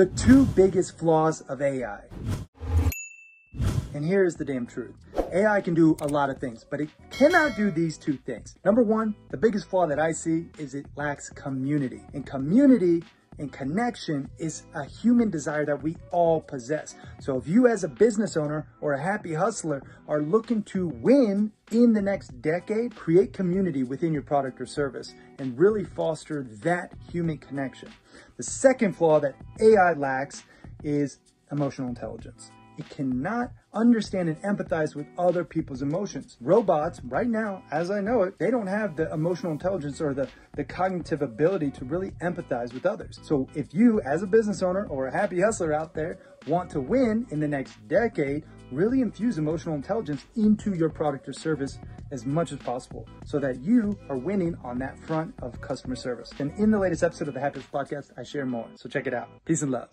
The two biggest flaws of AI. And here's the damn truth. AI can do a lot of things, but it cannot do these two things. Number one, the biggest flaw that I see is it lacks community. And community and connection is a human desire that we all possess. So if you as a business owner or a happy hustler are looking to win in the next decade, create community within your product or service and really foster that human connection. The second flaw that AI lacks is emotional intelligence. It cannot understand and empathize with other people's emotions. Robots, right now, as I know it, they don't have the emotional intelligence or the, the cognitive ability to really empathize with others. So if you, as a business owner or a happy hustler out there, want to win in the next decade, really infuse emotional intelligence into your product or service as much as possible so that you are winning on that front of customer service. And in the latest episode of the Happy Hustle Podcast, I share more. So check it out. Peace and love.